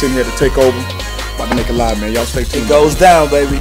sitting here to take over. About to make it live, man. Y'all stay tuned. It goes down, baby.